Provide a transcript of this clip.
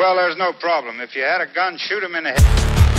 Well, there's no problem. If you had a gun, shoot him in the head.